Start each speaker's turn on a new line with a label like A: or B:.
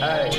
A: Hey.